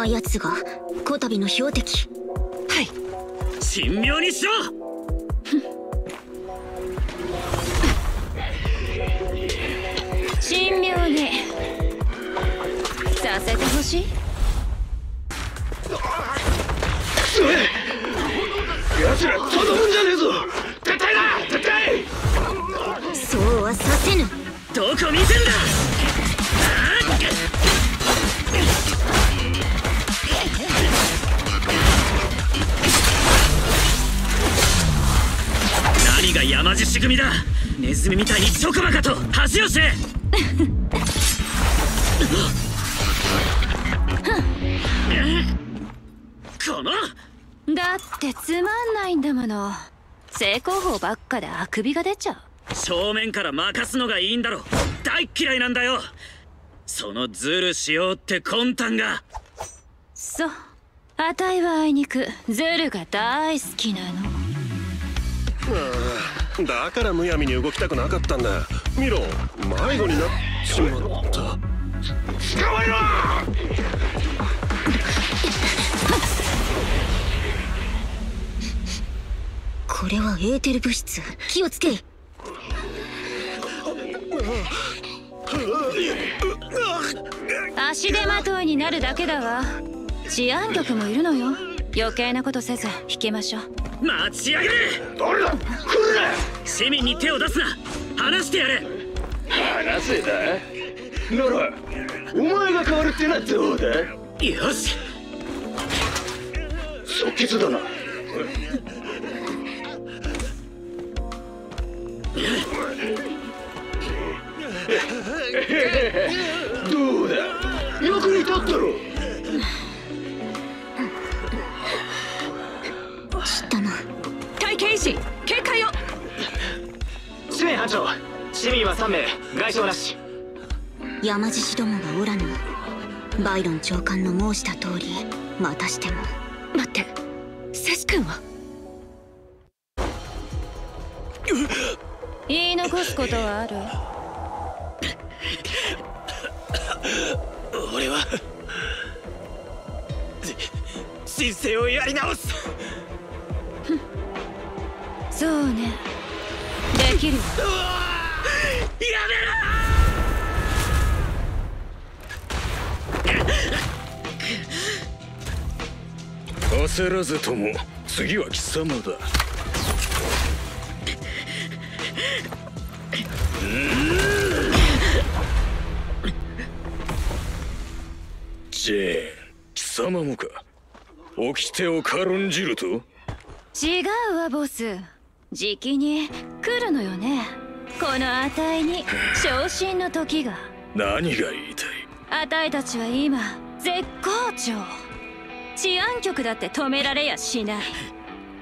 あやつがこたびの標的。はい。神妙にしろ。神妙にさせてほしい。奴らとどむんじゃねえぞ。撤退だ。撤退。そうはさせぬ。どこ見てんだ。何が山獅子組だ。ネズミみたいにチョコバカと恥をせ。こってつまんないんだもの。正攻法ばっかであくびが出ちゃう。正面から任すのがいいんだろ大嫌いなんだよ。そのズルしようって魂胆が。そう。あたいはあいにく。ズルが大好きなの。だからむやみに動きたくなかったんだ。見ろ。迷子になっちまった。捕まえろこれはエーテル物質。気をつけ。足手まといになるだけだわ。治安局もいるのよ。余計なことせず引きましょう。待ち上げれ誰だ来るな。市民に手を出すな。話してやれ話せだならお前が変わるってのはどうだ？よし。即決だなどうだ？役に立ったろ知ったな。会計医師警戒を。支援班長市民は3名外傷なし。山獅子どもがおらぬ。バイロン長官の申した通りまたしても。待って。セス君は？言い残すことはある？俺は人生をやり直す。そうね。できる。わやめろ！焦らずとも次は貴様だ様もか。掟を軽んじると？違うわボス。じきに来るのよね。このあたいに昇進の時が。何が言いたい？あたいたちは今絶好調。治安局だって止められやしない。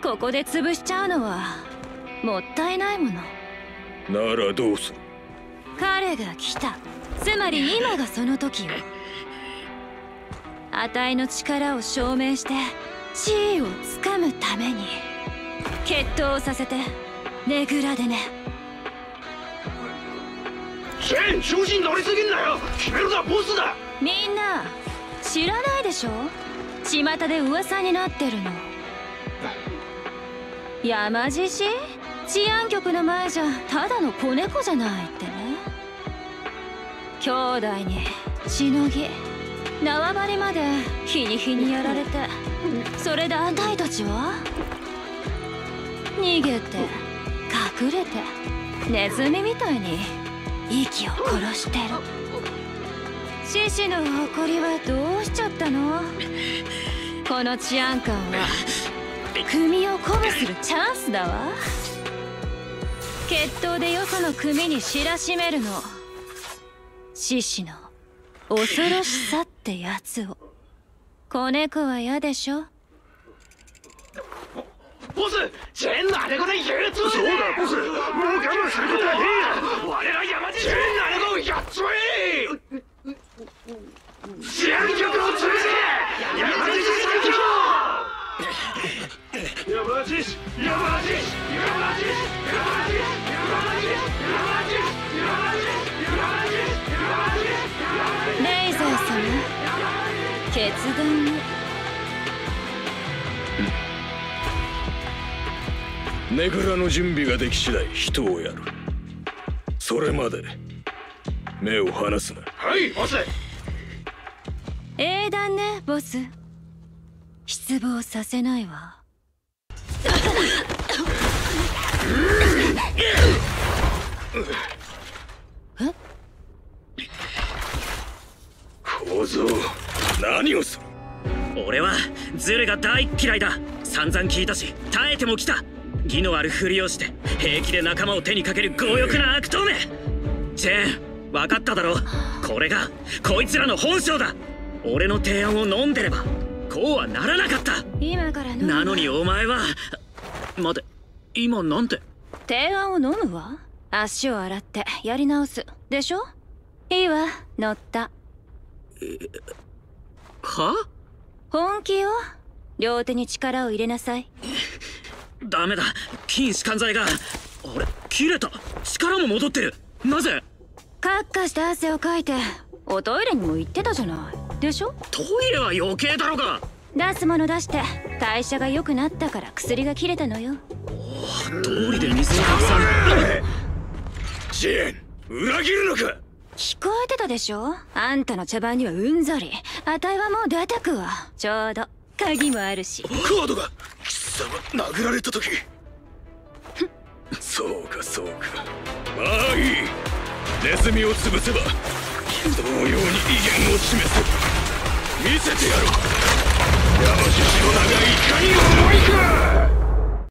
ここで潰しちゃうのはもったいないもの。ならどうする？彼が来た。つまり今がその時よあたいの力を証明して地位をつかむために決闘させてねぐらでね。シェン調子に乗りすぎんなよ。決めるのはボスだ。みんな知らないでしょ？巷で噂になってるの。山獅子？治安局の前じゃただの子猫じゃないってね。兄弟にしのぎ縄張りまで日に日にやられて。それであたいたちは？逃げて隠れてネズミみたいに息を殺してる。獅子の誇りはどうしちゃったの？この治安官は組を鼓舞するチャンスだわ。決闘でよその組に知らしめるの。獅子の恐ろしさってやつを。子猫は嫌でしょ？ボスチェンのあれこで憂鬱そうだボス。もう我慢することはねえ我ら山地山地レイザー様決決断をねぐらの準備ができ次第人をやる。それまで目を離すな。はいボス。英断ねボス。失望させないわ ズルが大っ嫌いだ。散々聞いたし耐えても来た。義のあるふりをして平気で仲間を手にかける強欲な悪党め。ジェーン分かっただろ？これがこいつらの本性だ。俺の提案を飲んでればこうはならなかった。今から飲むなのにお前は待て今なんて？提案を飲むわ？足を洗ってやり直す。でしょ？いいわ乗った。は？本気よ。両手に力を入れなさい。ダメだ。筋弛緩剤が。あれ？切れた。力も戻ってる。なぜ？カッカして汗をかいておトイレにも行ってたじゃない。でしょ？トイレは余計だろが。出すもの出して代謝が良くなったから薬が切れたのよ。通りで水をたくさんジェーン裏切るのか？聞こえてたでしょ？あんたの茶番にはうんざり。あたいはもう出てくわちょうど。鍵もあるし。カードが貴様殴られた時。そうかそうか。まあいい。ネズミを潰せば同様に威厳を示す。見せてやろう。山獅子の名がいかに重いか。